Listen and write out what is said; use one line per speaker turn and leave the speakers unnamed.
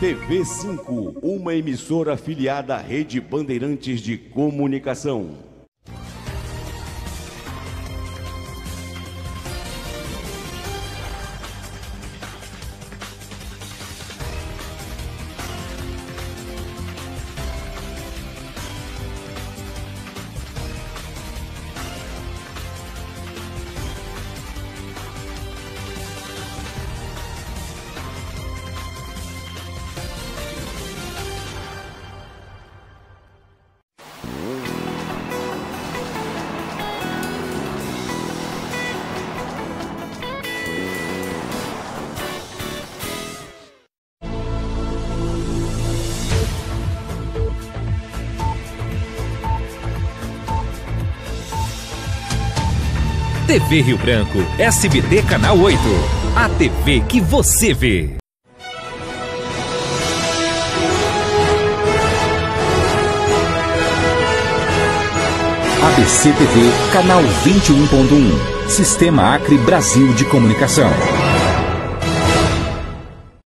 TV5, uma emissora afiliada à Rede Bandeirantes de Comunicação.
TV Rio Branco, SBT Canal 8. A TV que você vê.
ABC TV, canal 21.1. Sistema Acre Brasil de Comunicação.